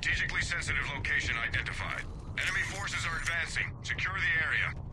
Strategically sensitive location identified. Enemy forces are advancing. Secure the area.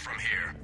from here.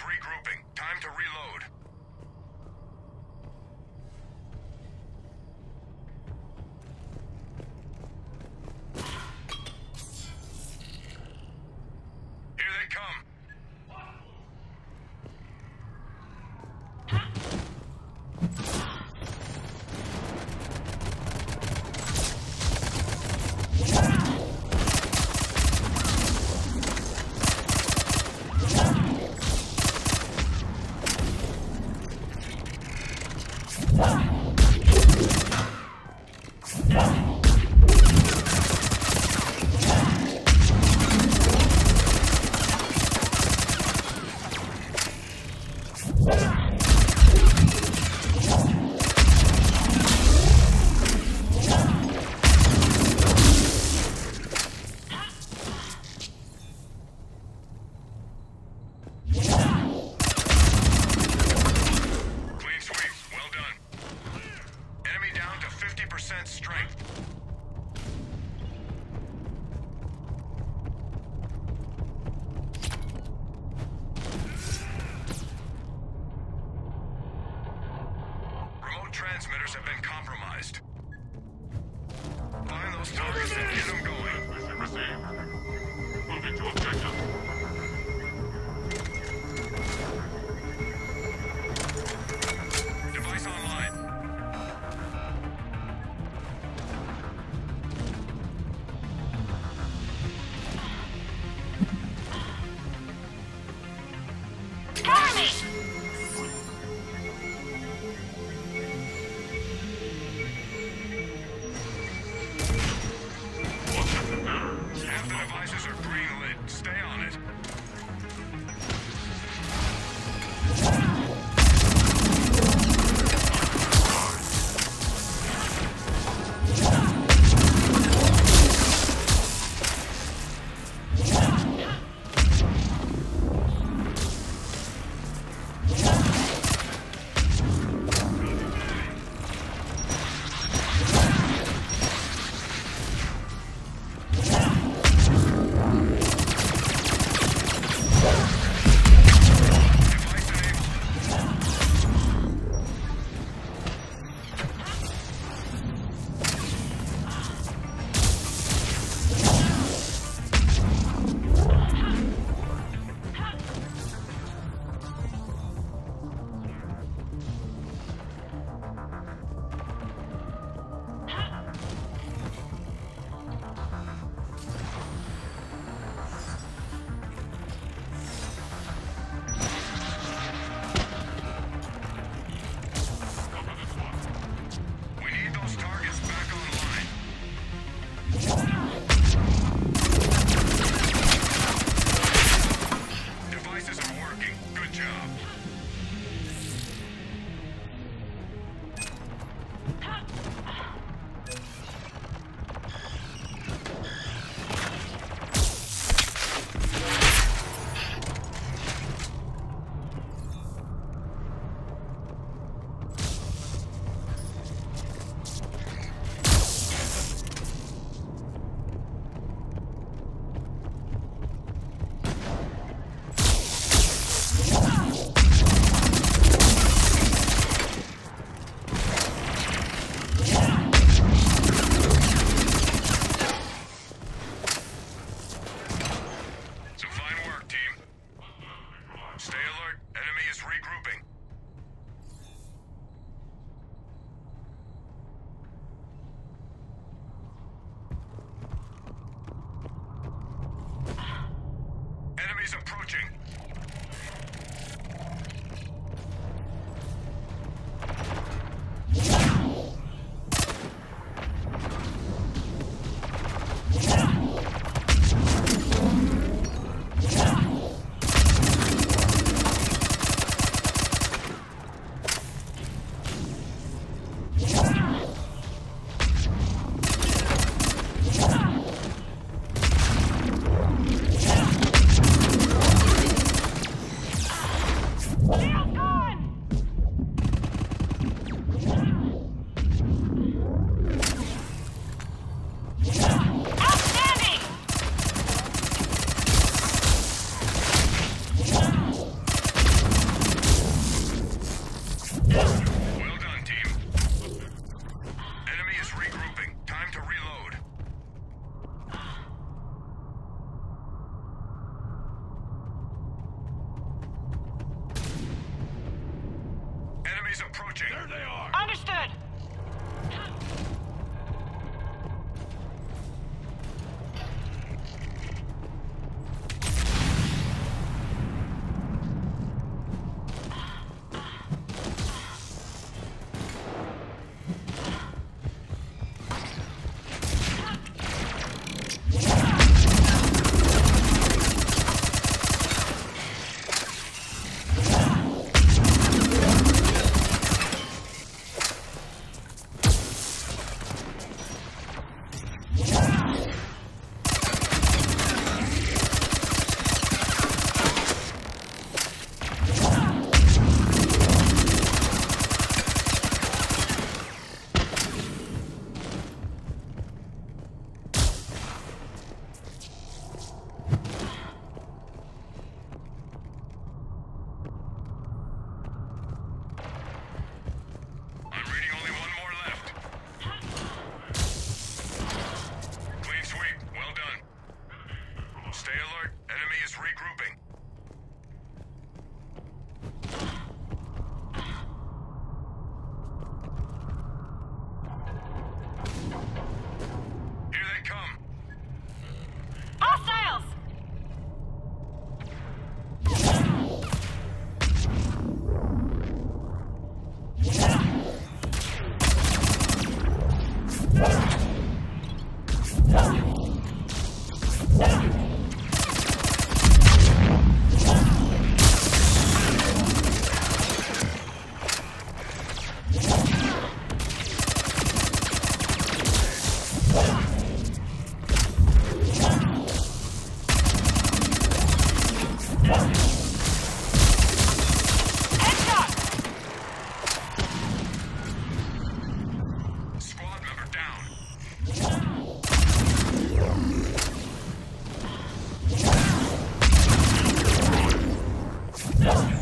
regrouping. Time to reload. Approaching. Enemies approaching. There they are. Understood! No.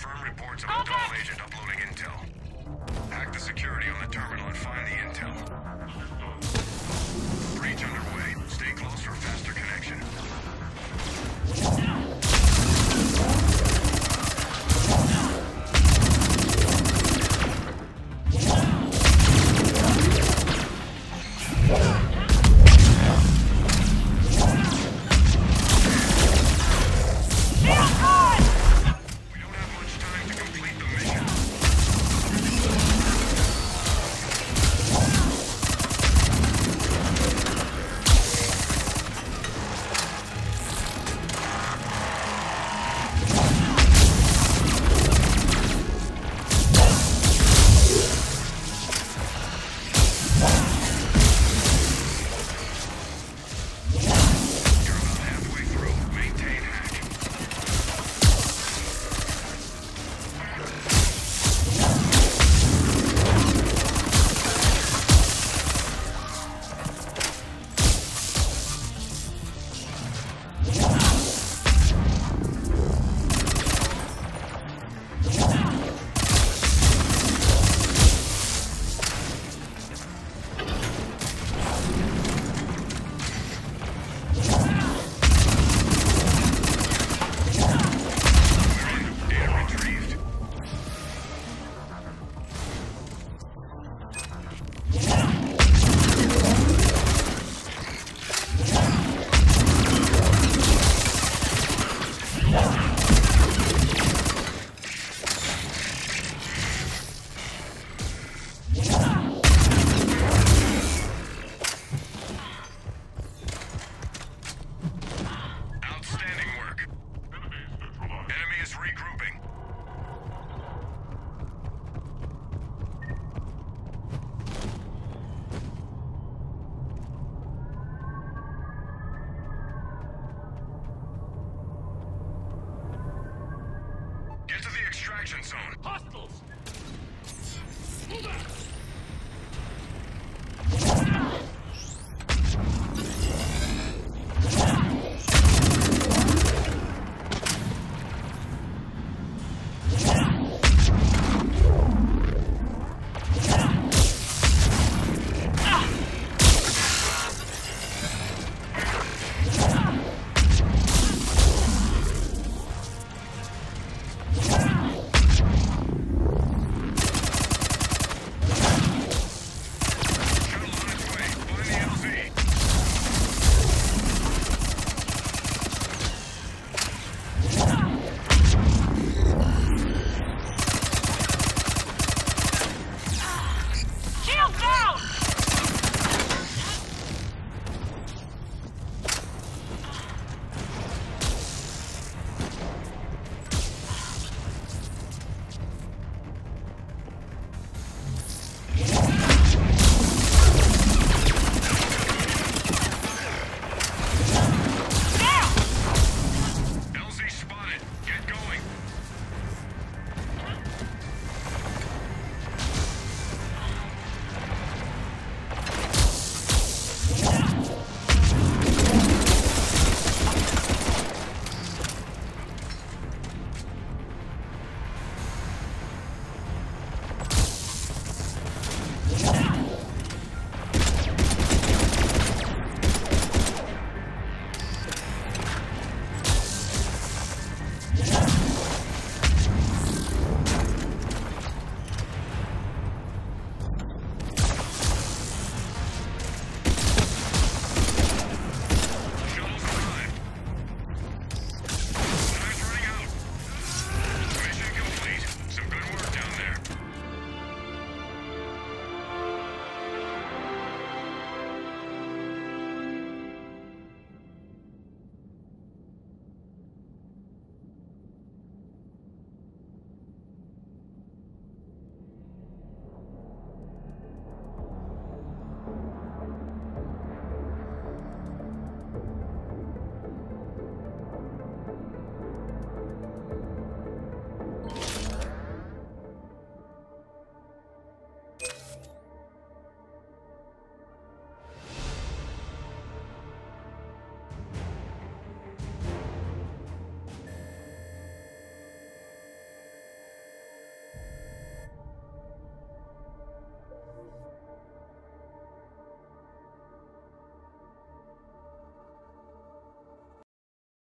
confirm reports of a Dole agent uploading intel. Hack the security on the terminal and find the intel. Breach underway.